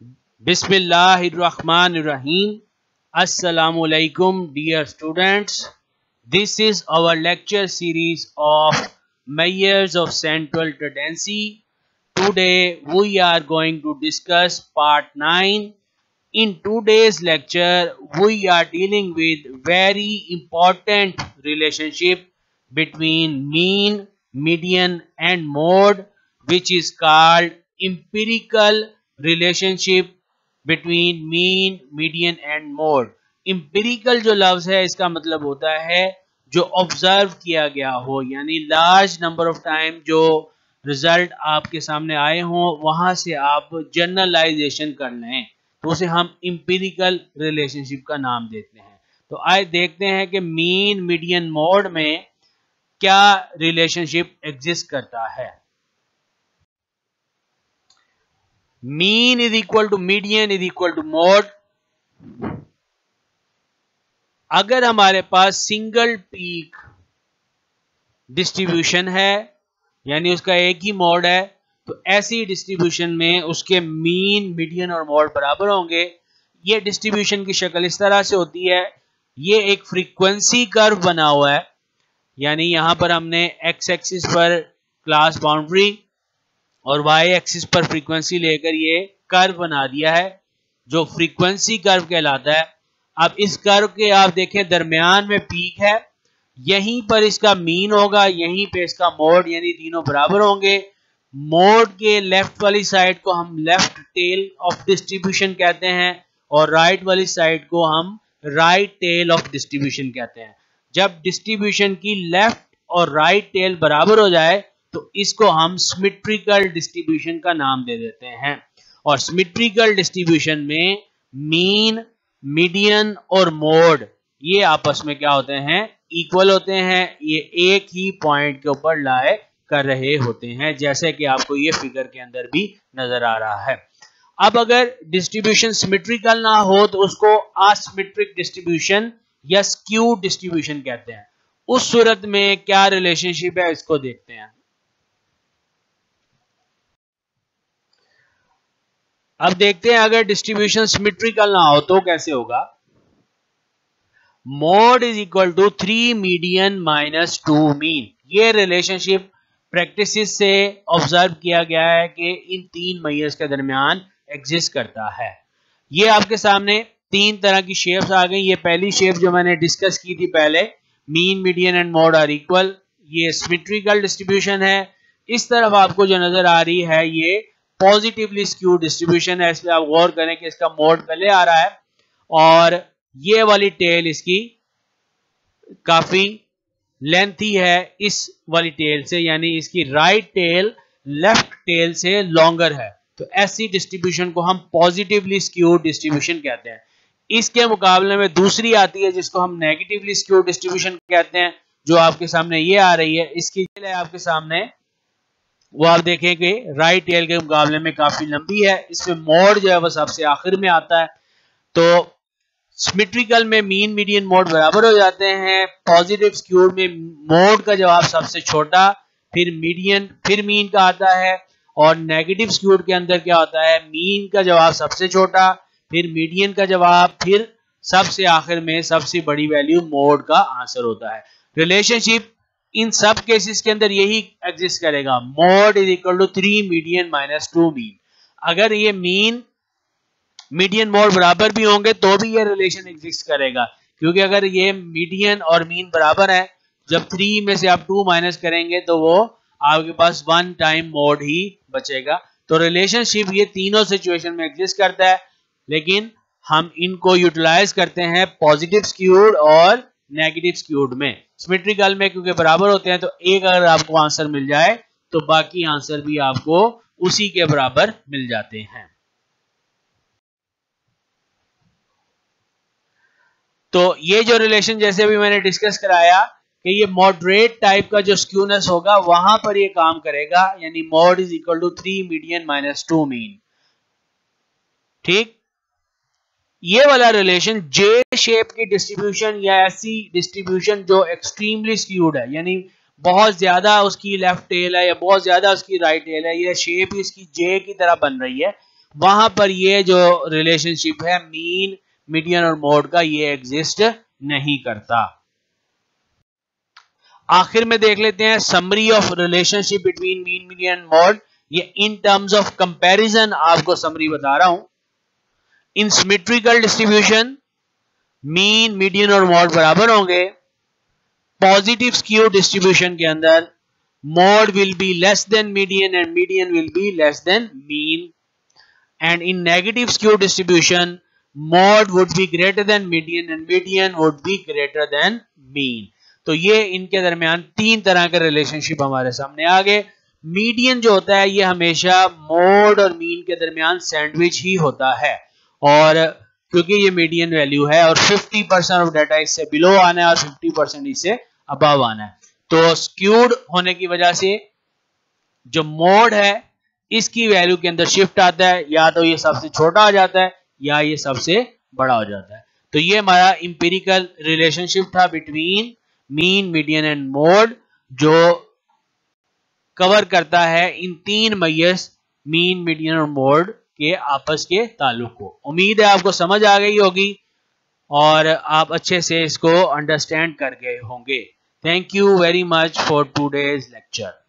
Bismillahirrahmanirrahim. Assalamu alaikum, dear students. This is our lecture series of Mayors of Central Tendency. Today we are going to discuss part 9. In today's lecture, we are dealing with very important relationship between mean, median and mode which is called empirical relationship between mean median and mode empirical जो लफ्ज है, इसका मतलब होता है जो observe किया गया हो, यानी लार्ज नंबर ऑफ़ टाइम जो रिज़ल्ट आपके सामने आए हों, वहाँ से आप जनरलाइजेशन कर लें। तो उसे हम इम्पेरिकल रिलेशनशिप का नाम देते हैं। तो आए देखते हैं कि मीन मीडियन मोड में क्या रिलेशनशिप एग्जिस्ट करता है। Mean is equal to median is equal to mode अगर हमारे पास सिंगल पीक डिस्ट्रीब्यूशन है, यानी उसका एक ही मोड है तो ऐसी डिस्ट्रीब्यूशन में उसके मीन मीडियन और मोड बराबर होंगे। ये डिस्ट्रीब्यूशन की शक्ल इस तरह से होती है। ये एक फ्रीक्वेंसी कर्व बना हुआ है। यानी यहाँ पर हमने एक्स एक्सिस पर क्लास बाउंड्री और वाई एक्सिस पर फ्रीक्वेंसी लेकर ये कर्व बना दिया है, जो फ्रीक्वेंसी कर्व कहलाता है। अब इस कर्व के आप देखें, दरमियान में पीक है, यहीं पर इसका मीन होगा, यहीं पे इसका मोड यानी तीनों बराबर होंगे। मोड के लेफ़्ट वाली साइड को हम लेफ़्ट टेल ऑफ़ डिस्ट्रीब्यूशन कहते हैं, और राइट right वाली साइड को हम राइट टेल ऑफ़ डिस्ट्रीब्यूशन कहते हैं। जब डिस्ट्रीब्यूशन की लेफ़्ट और राइट टेल बराबर हो जाए तो इसको हम सिमेट्रिकल डिस्ट्रीब्यूशन का नाम दे देते हैं। और सिमेट्रिकल डिस्ट्रीब्यूशन में मीन मीडियन और मोड ये आपस में क्या होते हैं? इक्वल होते हैं। ये एक ही पॉइंट के ऊपर लाए कर रहे होते हैं, जैसे कि आपको ये फिगर के अंदर भी नज़र आ रहा है। अब अगर डिस्ट्रीब्यूशन सिमेट्रिकल ना हो तो उसको असिमेट्रिक डिस्ट्रीब्यूशन या स्क्यू डिस्ट्रीब्यूशन कहते हैं। उस सूरत में क्या रिलेशनशिप है, इसको देखते हैं। अब देखते हैं अगर डिस्ट्रीब्यूशन सिमेट्रिकल ना हो तो कैसे होगा। Mode is equal to three median minus two mean ये रिलेशनशिप प्रैक्टिस से ऑब्ज़र्व किया गया है कि इन तीन मैयर्स के दरमियान एग्जिस्ट करता है। ये आपके सामने तीन तरह की शेप्स आ गई। ये पहली शेप जो मैंने डिस्कस की थी पहले mean median and mode are equal ये सिमेट्रिकल डिस्ट्रीब्यूशन है। इस तरफ़ आपको जो नज़र आ रही है, ये पॉजिटिवली स्क्यू डिस्ट्रीब्यूशन है, इसलिए आप गौर करें कि इसका मोड पहले आ रहा है। और ये वाली टेल इसकी काफ़ी लेंथी है इस वाली टेल से, यानी इसकी राइट टेल लेफ़्ट टेल से लॉन्गर है। तो ऐसी डिस्ट्रीब्यूशन को हम पॉजिटिवली स्क्यू डिस्ट्रीब्यूशन कहते हैं। इसके मुकाबले में दूसरी आती है जिसको हम नेगेटिवली स्क्यू डिस्ट्रीब्यूशन कहते हैं, जो आपके सामने ये आ रही है, इसकी है आपके सामने वो आप देखें कि राइट टेल के मुकाबले में काफ़ी लंबी है। इसमें मोड जो है वो सबसे आखिर में आता है। तो सिमेट्रिकल में मीन मीडियन मोड बराबर हो जाते हैं। पॉजिटिव स्क्यूड में मोड का जवाब सबसे छोटा, फिर मीडियन फिर मीन का आता है। और नेगेटिव स्क्यूड के अंदर क्या होता है? मीन का जवाब सबसे छोटा, फिर मीडियन का जवाब, फिर सबसे आखिर में सबसे बड़ी वैल्यू मोड का आंसर होता है। रिलेशनशिप इन सब केसेस के अंदर यही एग्जिस्ट करेगा। Mode is equal to three median minus two mean अगर ये मीन मीडियन मोड बराबर भी होंगे तो भी ये रिलेशन एग्जिस्ट करेगा। क्योंकि अगर ये मीडियन और मीन बराबर है, जब थ्री में से आप टू माइनस करेंगे तो वो आपके पास वन टाइम मोड ही बचेगा। तो रिलेशनशिप ये तीनों सिचुएशन में एग्जिस्ट करता है। लेकिन हम इनको यूटिलाइज करते हैं पॉजिटिव स्क्यूड और नेगेटिव स्क्यूड में। सिमेट्रिकल में क्योंकि बराबर होते हैं तो एक अगर आपको आंसर मिल जाए तो बाकी आंसर भी आपको उसी के बराबर मिल जाते हैं। तो ये जो रिलेशन जैसे अभी मैंने डिस्कस कराया, कि ये मॉडरेट टाइप का जो स्क्यूनेस होगा, वहाँ पर ये काम करेगा, यानी mode is equal to three median minus two mean ठीक? ये वाला रिलेशन जे शेप की डिस्ट्रीब्यूशन या ऐसी डिस्ट्रीब्यूशन जो एक्सट्रीमली स्क्यूड है, यानी बहुत ज़्यादा उसकी लेफ़्ट टेल है या बहुत ज़्यादा उसकी राइट right टेल है, ये शेप इसकी जे की तरह बन रही है। वहाँ पर ये जो रिलेशनशिप है मीन मीडियन और मोड का, ये एग्जिस्ट नहीं करता। आखिर में देख लेते हैं summary of relationship between mean median mode ये इन टर्म्स ऑफ़ कंपैरिजन आपको समरी बता रहा हूँ। In symmetrical distribution mean median और मोड बराबर होंगे। पॉजिटिव स्क्यू डिस्ट्रीब्यूशन के अंदर mode will be less than median and median will be less than mean and in negative skew distribution mode would be greater than median and median would be greater than mean तो ये इनके दरमियान तीन तरह के relationship हमारे सामने आ गए। मीडियन जो होता है, ये हमेशा मोड और मीन के दरमियान सैंडविच ही होता है। और क्योंकि ये मीडियन वैल्यू है और 50 परसेंट ऑफ़ डाटा इससे बिलो आना है और 50 परसेंट इससे अबव आना है। तो स्क्यूड होने की वजह से जो मोड है, इसकी वैल्यू के अंदर शिफ्ट आता है, या तो ये सबसे छोटा आ जाता है, या ये सबसे बड़ा हो जाता है। तो ये हमारा इंपेरिकल रिलेशनशिप था between mean median and mode जो कवर करता है इन तीन मैयस मीन मीडियन और मोड के आपस के ताल्लुक को उम्मीद है आपको समझ आ गई होगी और आप अच्छे से इसको अंडरस्टैंड कर गए होंगे। Thank you very much for today's lecture